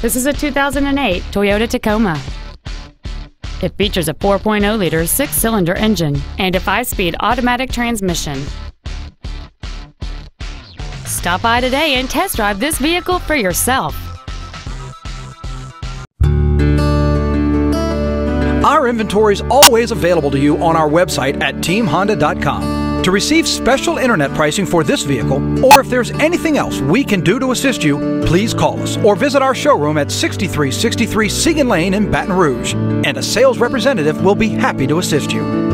This is a 2008 Toyota Tacoma. It features a 4.0-liter six-cylinder engine and a five-speed automatic transmission. Stop by today and test drive this vehicle for yourself. Our inventory is always available to you on our website at teamhonda.com. To receive special internet pricing for this vehicle, or if there's anything else we can do to assist you, please call us or visit our showroom at 6363 Siegen Lane in Baton Rouge, and a sales representative will be happy to assist you.